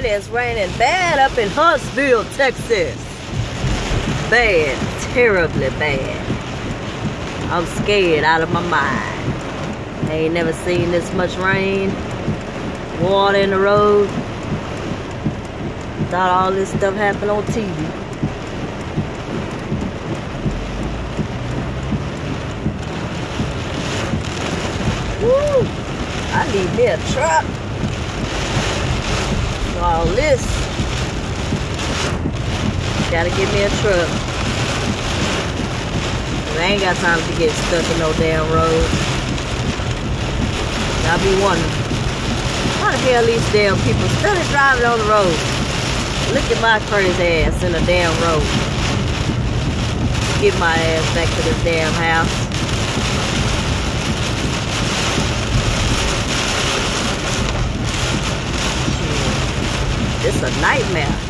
It is raining bad up in Huntsville, Texas. Bad, terribly bad. I'm scared out of my mind. I ain't never seen this much rain. Water in the road. Thought all this stuff happened on TV. Woo! I need me a truck. All this. Gotta get me a truck. I ain't got time to get stuck in no damn road. I'll be wondering, how the hell these damn people still driving on the road? Look at my crazy ass in a damn road. Get my ass back to this damn house. It's a nightmare.